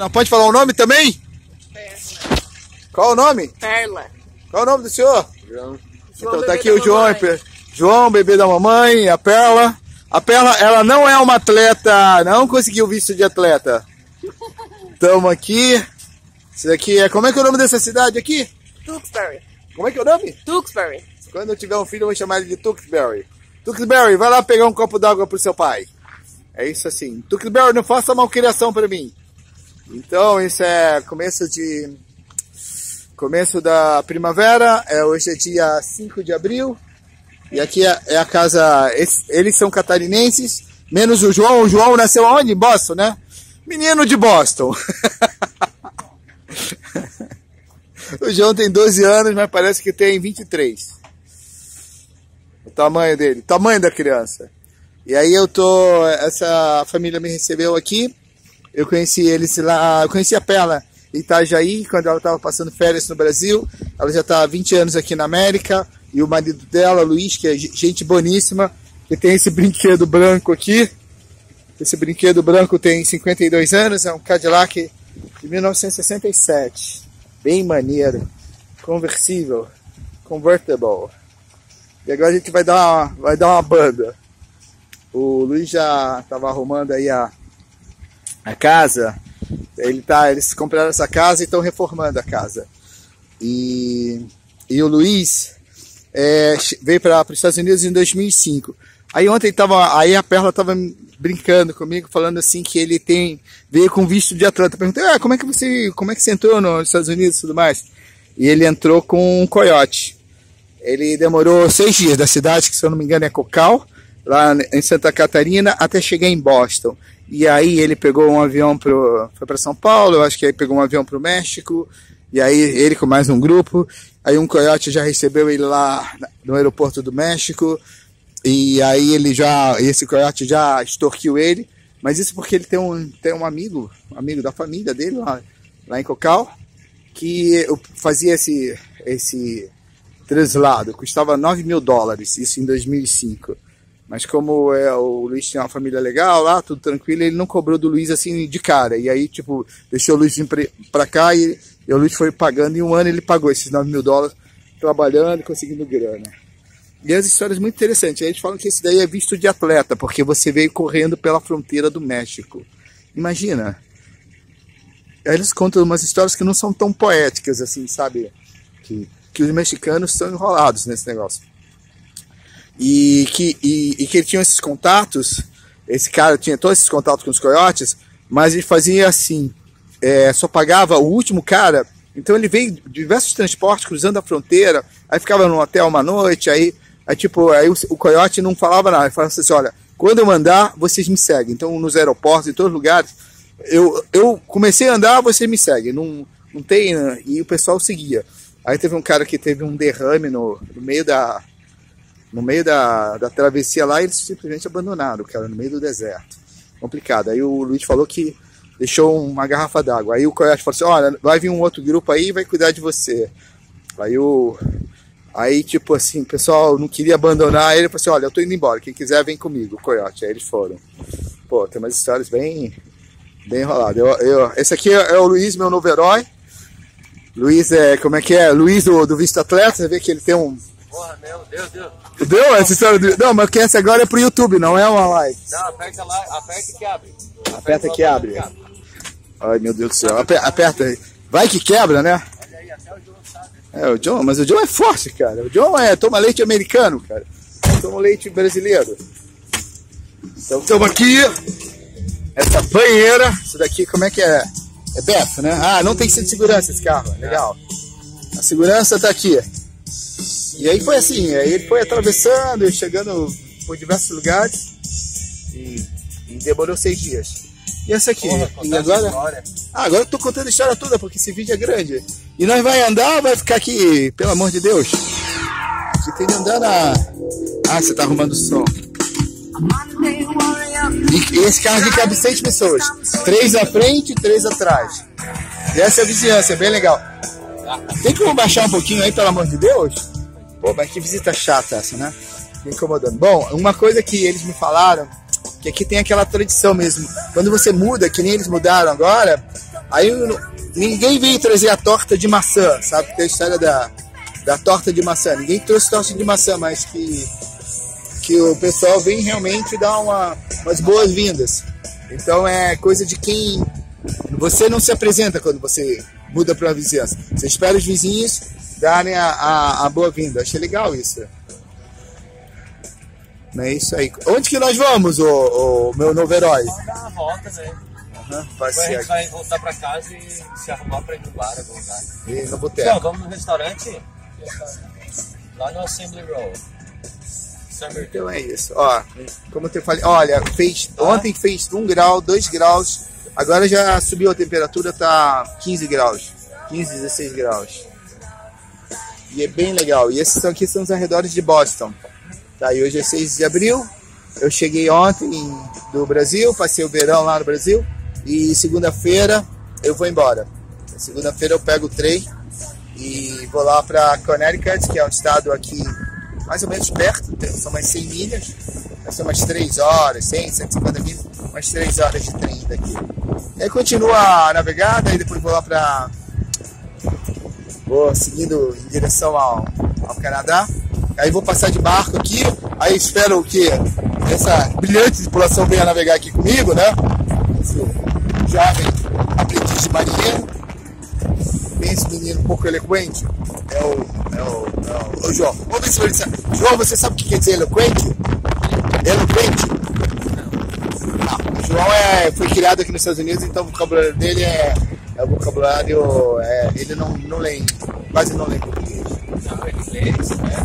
Não pode falar o nome também? Perla. Qual o nome? Perla. Qual o nome do senhor? João. Então tá aqui o João, João, bebê da mamãe, a Perla. A Perla, ela não é uma atleta, não conseguiu visto de atleta. Tamo aqui. Isso daqui é. Como é que é o nome dessa cidade aqui? Tewksbury. Como é que é o nome? Tewksbury. Quando eu tiver um filho, eu vou chamar ele de Tewksbury. Tewksbury, vai lá pegar um copo d'água pro seu pai. É isso assim. Tewksbury, não faça malcriação pra mim. Então, isso é começo de. Começo da primavera. É, hoje é dia 5 de abril. E aqui é, é a casa. eles são catarinenses, menos o João. O João nasceu onde? Em Boston, né? Menino de Boston. o João tem 12 anos, mas parece que tem 23. O tamanho dele, o tamanho da criança. E aí eu tô. Essa família me recebeu aqui. Eu conheci eles lá. Eu conheci a Perla em Itajaí, quando ela estava passando férias no Brasil. Ela já está há 20 anos aqui na América. E o marido dela, Luiz, que é ge- gente boníssima, que tem esse brinquedo branco aqui. Esse brinquedo branco tem 52 anos, é um Cadillac de 1967. Bem maneiro. Conversível. Convertible. E agora a gente vai dar uma, vai dar uma banda. O Luiz já estava arrumando aí a, a casa. Ele tá, eles compraram essa casa e estão reformando a casa. E, e o Luiz é, veio para os Estados Unidos em 2005. Aí ontem tava, aí a Perla estava brincando comigo, falando assim que ele tem veio com visto de atleta. Perguntei, ah, como é que você, como é que você entrou nos Estados Unidos e tudo mais? E ele entrou com um coiote. Ele demorou seis dias da cidade, que se eu não me engano é Cocal, lá em Santa Catarina, até chegar em Boston. E aí ele pegou um avião pro, foi para São Paulo, eu acho que aí pegou um avião para o México. E aí ele com mais um grupo. Aí um coiote já recebeu ele lá no aeroporto do México. E aí ele já, esse coiote já extorquiu ele. Mas isso porque ele tem um, tem um amigo, um amigo da família dele lá, lá em Cocal, que fazia esse, esse translado, custava 9 mil dólares, isso em 2005. Mas como é, o Luiz tinha uma família legal lá, tudo tranquilo, ele não cobrou do Luiz assim de cara. E aí, tipo, deixou o Luiz vir pra- cá e, e o Luiz foi pagando. Em um ano ele pagou esses 9 mil dólares, trabalhando e conseguindo grana. E as histórias muito interessantes. Aí eles falam que esse daí é visto de atleta, porque você veio correndo pela fronteira do México. Imagina. Eles contam umas histórias que não são tão poéticas assim, sabe? Que, que os mexicanos estão enrolados nesse negócio. E que, e, e que ele tinha esses contatos, esse cara tinha todos esses contatos com os coiotes, mas ele fazia assim, é, só pagava o último cara, então ele veio diversos transportes cruzando a fronteira, aí ficava num hotel uma noite, aí, aí tipo, aí o, o coiote não falava nada, ele falava assim, olha, quando eu mandar, vocês me seguem. Então nos aeroportos, em todos os lugares, eu, eu comecei a andar, você me segue. Não, não tem. né? E o pessoal seguia. Aí teve um cara que teve um derrame no, no meio da. No meio da, da travessia lá, eles simplesmente abandonaram cara no meio do deserto. Complicado. Aí o Luiz falou que deixou uma garrafa d'água. Aí o coiote falou assim: olha, vai vir um outro grupo aí e vai cuidar de você. Aí o. Aí, tipo assim, o pessoal não queria abandonar ele, falou assim: olha, eu tô indo embora, quem quiser vem comigo, o. Aí eles foram. Pô, tem umas histórias bem, bem enroladas. Eu, eu, esse aqui é, é o Luiz, meu novo herói. Luiz é, como é que é? Luiz do, do Visto Atleta, você vê que ele tem um. Meu Deus, Deus. Deu essa história do. Não, mas que essa agora é pro YouTube, não é uma live. Não, aperta lá, aperta que abre. Aperta que abre. Ai meu Deus do céu. Ape- Aperta. Vai que quebra, né? Olha aí, até o João sabe. É, o John, mas o John é forte, cara. O John é, toma leite americano, cara. Toma leite brasileiro. Então estamos aqui. Essa banheira. Isso daqui, como é que é? É Beth, né? Ah, não tem cinto de segurança esse carro. Legal. A segurança tá aqui. E aí foi assim, aí ele foi atravessando, chegando por diversos lugares. E, e demorou seis dias. E essa aqui? Porra, e agora? Ah, agora eu tô contando a história toda, porque esse vídeo é grande. E nós vai andar ou vai ficar aqui, pelo amor de Deus? Você tem que andar na. Ah, você tá arrumando o som. E, esse carro aqui cabe seis pessoas. Três na frente e três atrás. E essa é a vizinhança, é bem legal. Tem como baixar um pouquinho aí, pelo amor de Deus? Pô, mas que visita chata essa, né? Me incomodando. Bom, uma coisa que eles me falaram, que aqui tem aquela tradição mesmo. Quando você muda, que nem eles mudaram agora, Aí ninguém veio trazer a torta de maçã, sabe? Tem a história da, da torta de maçã. Ninguém trouxe torta de maçã, mas que, que o pessoal vem realmente dar uma, umas boas-vindas. Então é coisa de quem. Você não se apresenta quando você muda para uma vizinhança. Você espera os vizinhos darem a, a, a boa-vinda. Achei legal isso. Não é isso aí. Onde que nós vamos, o, o meu novo herói? Vamos dar uma volta, né? Aham, Depois a passear gente vai voltar pra casa e se arrumar pra ir no bar, algum lugar. aqui no boteco. vamos no restaurante? Lá no Assembly Row. Então é isso. Ó, como eu te falei, olha, fez, ontem fez 1 grau, 2 graus. Agora já subiu a temperatura, tá 15 graus. 15, 16 graus. E é bem legal. E esses aqui são os arredores de Boston. Tá, e hoje é 6 de abril. Eu cheguei ontem do Brasil, passei o verão lá no Brasil. E segunda-feira eu vou embora. Segunda-feira eu pego o trem e vou lá para Connecticut, que é um estado aqui mais ou menos perto, são umas 100 milhas, ser umas 3 horas, 100, 150 milhas, umas 3 horas de trem daqui. E aí continua a navegar, daí depois vou lá para. Vou seguindo em direção ao, ao Canadá. Aí vou passar de barco aqui, aí espero que essa brilhante tripulação venha navegar aqui comigo, né? Esse jovem aprendiz de marinheiro esse menino um pouco eloquente. É o, é o, é o, o João. Vamos ver se ele sabe. João, você sabe o que quer dizer eloquente? Eloquente? Não. O João é, foi criado aqui nos Estados Unidos, então o vocabulário dele é, é o vocabulário. É, ele não, não lê, quase não lê português. Não, em inglês, né?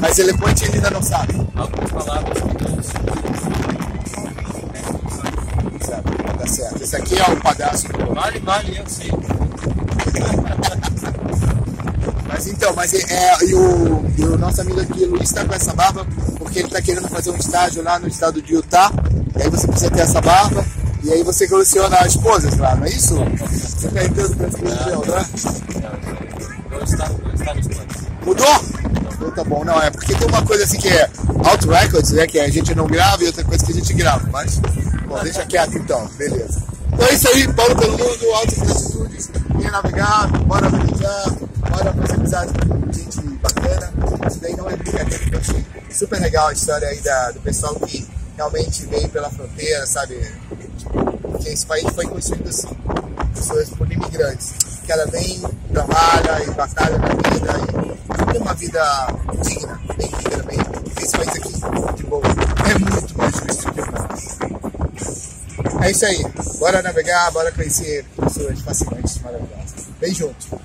Mas eloquente ele ainda não sabe. Algumas palavras que não Sabe? Tá certo. Esse aqui é o padastro Vale, vale, eu sei. Mas então, mas é, é, e, o, e o nosso amigo aqui, Luiz, está com essa barba porque ele está querendo fazer um estágio lá no estado de Utah. E aí você precisa ter essa barba. E aí você coleciona esposas lá, não é isso? Você está entrando para esse museu, não é? Não. Mudou? Então tá bom. Não, é porque tem uma coisa assim que é auto records, né? Que a gente não grava e outra coisa que a gente grava. Mas, bom, deixa quieto então. Beleza. Então é isso aí, Paulo pelo mundo, altas atitudes, venha navegar, bora viajar, bora fazer amizade com gente bacana. Isso daí não é brincadeira, eu achei super legal a história aí da, do pessoal que realmente veio pela fronteira, sabe? Tipo, porque esse país foi construído assim, pessoas por imigrantes, que ela vem, trabalha e batalha na vida e tem uma vida digna, bem digna. Esse país aqui, de boa, é muito mais difícil que o nosso. É isso aí. Bora navegar, bora conhecer pessoas fascinantes, maravilhosas. Bem junto.